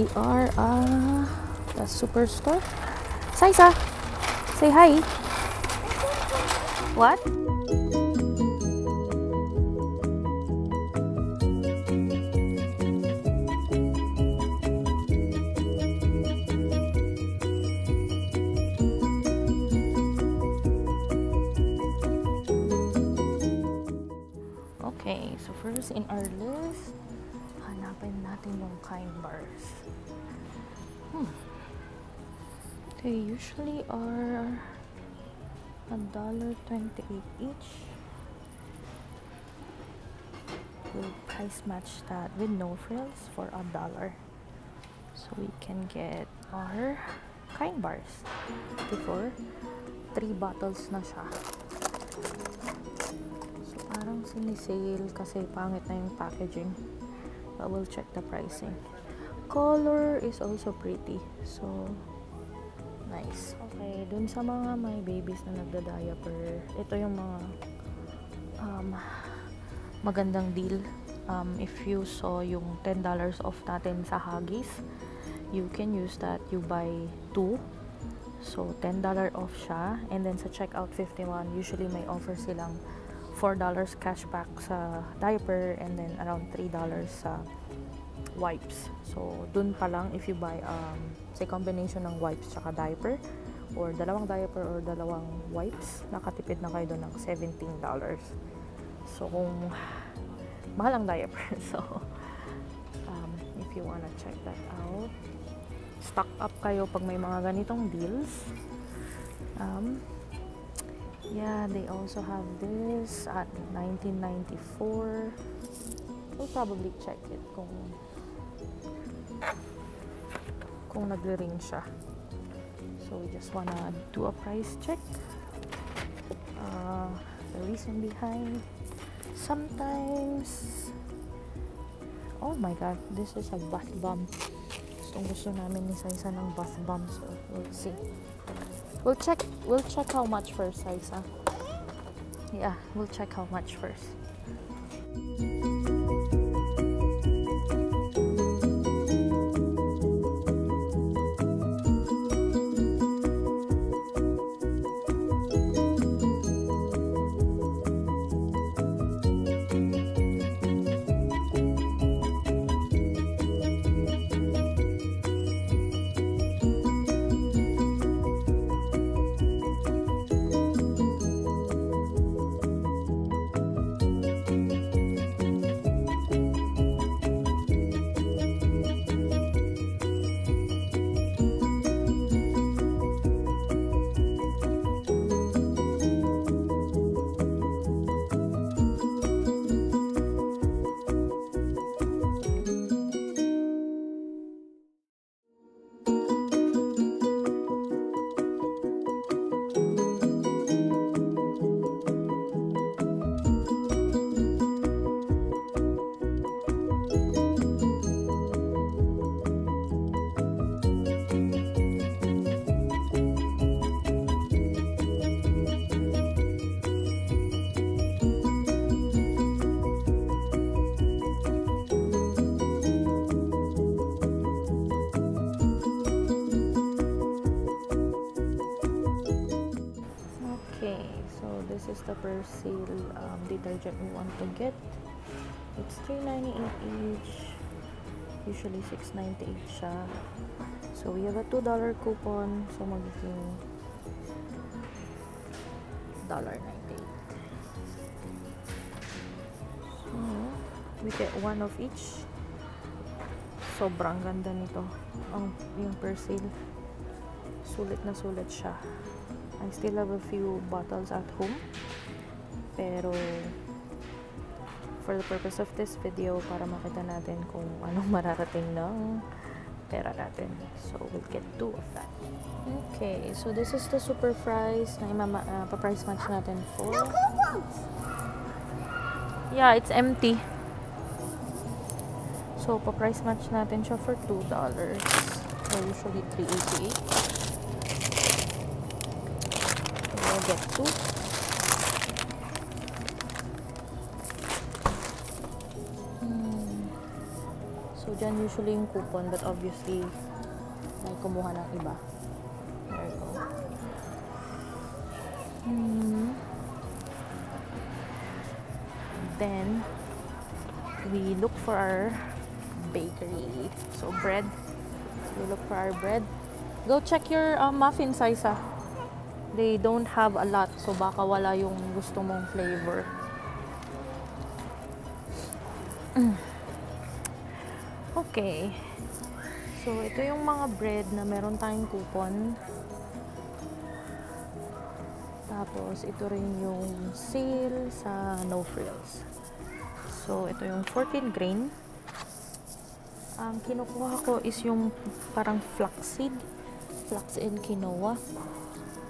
We are uh the superstore. Saisa, say hi. What? Okay, so first in our list, hanapin natin yung kind bars. Hmm. They usually are a dollar twenty-eight each. We'll price match that with no frills for a dollar. So we can get our kind bars. Before, three bottles na siya. So parang sinisale kasi pangit na yung packaging. But we'll check the pricing. Color is also pretty. So, nice. Okay, dun sa mga may babies na nagda-diaper, ito yung mga um, magandang deal. Um, if you saw yung $10 off natin sa Huggies, you can use that. You buy two. So, $10 off siya. And then sa checkout 51, usually may offer silang $4 cashback sa diaper and then around $3 sa wipes. So, dun pa lang if you buy um, say combination ng wipes tsaka diaper or dalawang diaper or dalawang wipes, nakatipid na kayo doon ng $17. So, kung mahal ang diaper. So, um, if you wanna check that out, stock up kayo pag may mga ganitong deals. Um, yeah, they also have this at 1994. We'll probably check it kung kung nagre-ring siya. So, we just wanna do a price check. Uh, the reason behind sometimes oh my god this is a bath bomb gustong gusto namin ni Saisa ng bath bomb so we'll see we'll check we'll check how much first Saisa yeah we'll check how much first the Persil um, detergent we want to get. It's 3.98 each. Usually 6.98 siya. So we have a $2 coupon. So magiging $1.98. So we get one of each. Sobrang ganda nito. Ang yung Persil. Sulit na sulit siya. I still have a few bottles at home. Pero, for the purpose of this video, para makita natin kung anong mararating ng pera natin. So, we'll get two of that. Okay, so this is the super fries na imama, uh, pa-price match natin for... No coupons! Yeah, it's empty. So, pa-price match natin siya for $2. So, usually 388 We'll get two. Dyan usually yung coupon but obviously may kumuha ng iba. There you go. Hmm. Then, we look for our bakery. So, bread. We look for our bread. Go check your uh, muffin size ah. They don't have a lot so baka wala yung gusto mong flavor. Okay. So, ito yung mga bread na meron tayong coupon. Tapos, ito rin yung sale sa No Frills. So, ito yung 14 grain. Ang kinukuha ko is yung parang flaxseed. Flax and quinoa.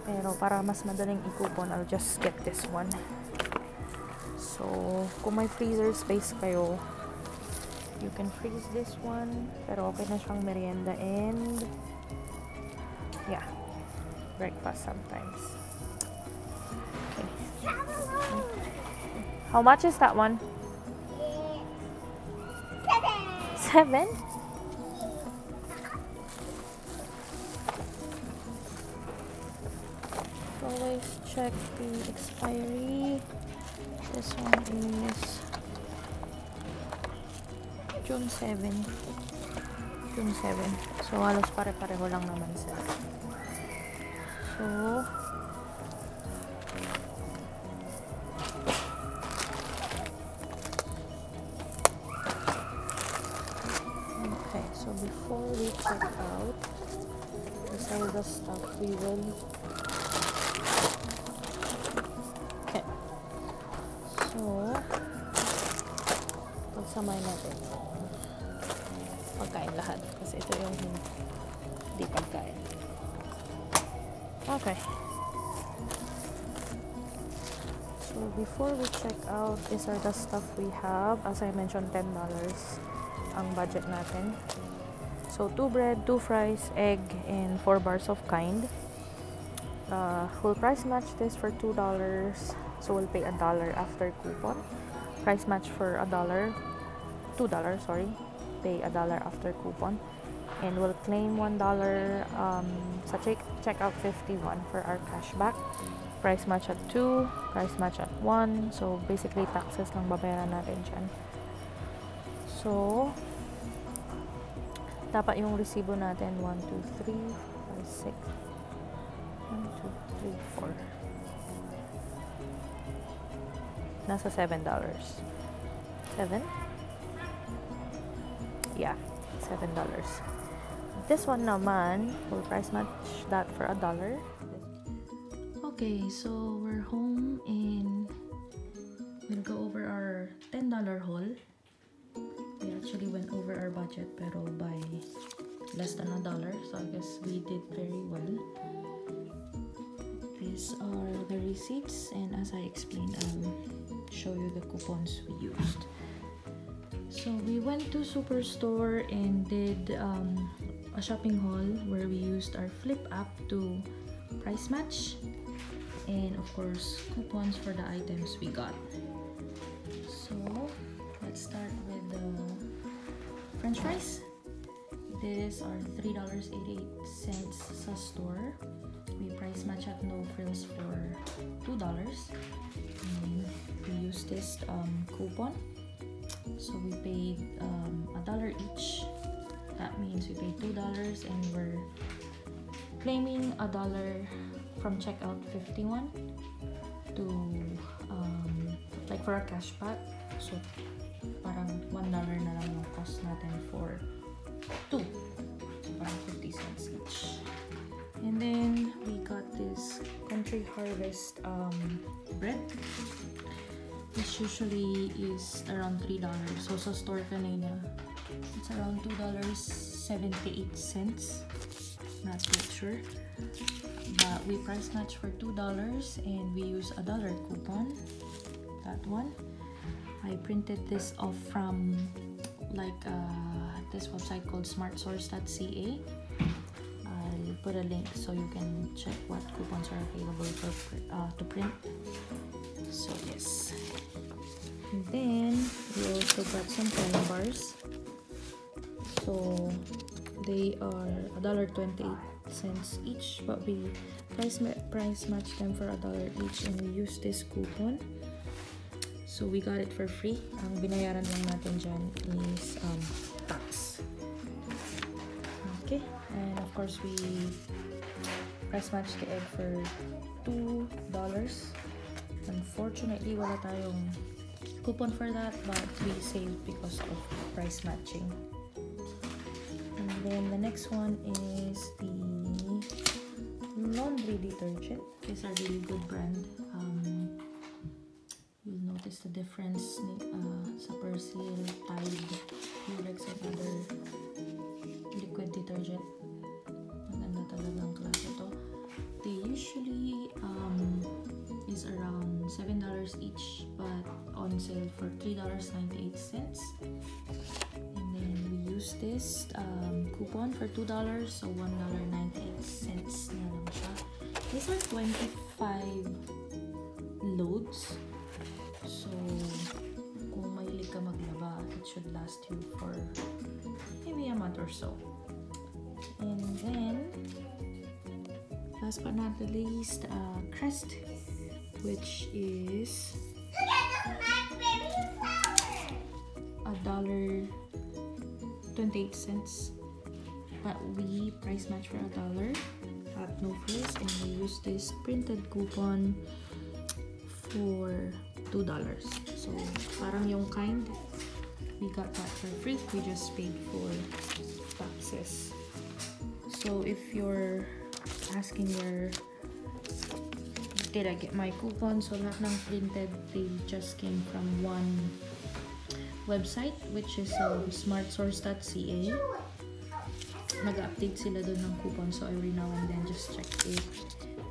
Pero para mas madaling i-coupon, I'll just get this one. So, kung may freezer space kayo, you can freeze this one. Pero okay na siyang merienda and yeah, breakfast sometimes. Okay. How much is that one? Seven? Always check the expiry. This one is June 7. June 7. So, halos pare-pareho lang naman sila. So, okay. So, before we check out, are the stuff we will Okay. So, natin pagkain lahat. Kasi ito yung hindi pagkain. Okay. So, before we check out, these are the stuff we have. As I mentioned, $10 ang budget natin. So, two bread, two fries, egg, and four bars of kind. Uh, full price match this for $2. So, we'll pay a dollar after coupon. Price match for a dollar. $2, sorry. Pay a dollar after coupon. And we'll claim $1 um, sa check checkout 51 for our cashback. Price match at 2, price match at 1. So, basically, taxes lang babayaran natin dyan. So, dapat yung resibo natin 1, 2, 3, 5, 6, 1, 2, 3, 4. Nasa $7. 7? Yeah, $7. This one naman, full price match that for a dollar. Okay, so we're home and we'll go over our $10 haul. We actually went over our budget pero by less than a dollar. So I guess we did very well. These are the receipts and as I explained, I'll show you the coupons we used. So we went to Superstore and did um, a shopping haul where we used our Flipp app to price match and of course coupons for the items we got. So let's start with the french fries. These are $3.88 sa store. We price match at No Frills for $2. And we use this um, coupon. So we paid um, a dollar each. That means we paid $2 and we're claiming a dollar from checkout 51 to um, like for a cashback. So parang $1 na lang yung cost natin for two. So parang 50 cents each. And then we got this Country Harvest um, bread. This usually is around $3. So sa store kanina, it's around $2.78. Not yet sure. But we price match for $2 and we use a dollar coupon. That one. I printed this off from like uh, this website called smartsource.ca. I'll put a link so you can check what coupons are available for uh, to print. So yes. Then we also got some candy bars. So they are a dollar twenty-eight cents each, but we price price match them for a dollar each, and we use this coupon. So we got it for free. Ang binayaran lang natin dyan is um, tax. Okay, and of course we price match the egg for two dollars. Unfortunately, wala tayong coupon for that, but we saved because of price matching. And then the next one is the laundry detergent. These are really good brand. Um, you'll notice the difference uh, sa Persil, Tide, Purex, and other liquid detergent. Maganda talagang klase to. They usually um, is around $7 each, on sale for $3.98. And then we use this um, coupon for $2, so $1.98 na lang siya. These are 25 loads. So, kung mahilig ka maglaba, it should last you for maybe a month or so. And then, last but not the least, uh, Crest, which is dollar 28 cents. But we price match for a dollar. At no fees and we use this printed coupon for two dollars. So parang yung kind. We got that for free. We just paid for taxes. So if you're asking where did I get my coupon so lahat ng printed they just came from one website which is um, smartsource.ca nag-update sila doon ng coupon so every now and then just check it.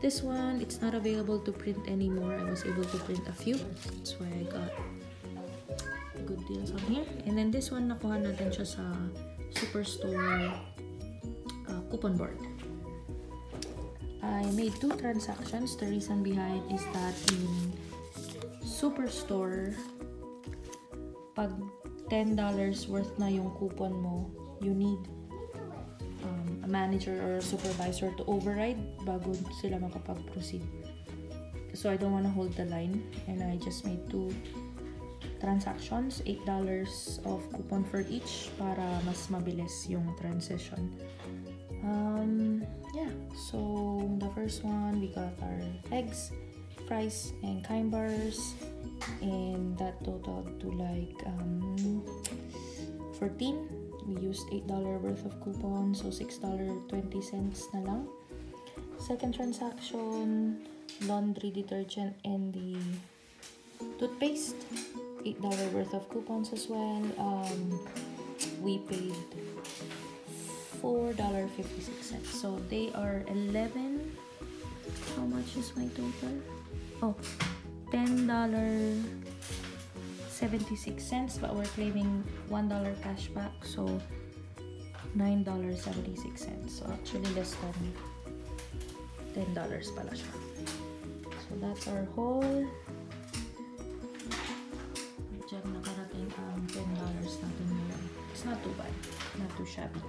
This one it's not available to print anymore. I was able to print a few. That's why I got good deals on here. And then this one nakuha natin siya sa superstore uh, coupon board. I made two transactions. The reason behind is that in superstore pag $10 worth na yung coupon mo you need um, a manager or a supervisor to override bago sila makapag-proceed. So I don't want to hold the line and I just made two transactions, $8 of coupon for each para mas mabilis yung transition. Um, yeah, so the first one we got our eggs, fries, and kind bars and that totaled to like um, 14 we used $8 worth of coupon so $6.20 na lang. Second transaction laundry detergent and the toothpaste. $8 worth of coupons as well. Um, we paid $4.56 so they are 11 how much is my total? Oh $10 76 cents but we're claiming $1 cash back so $9.76 so actually less than $10 pala siya. So that's our haul. Diyan nakarating ang $10 natin ngayon. It's not too bad. Not too shabby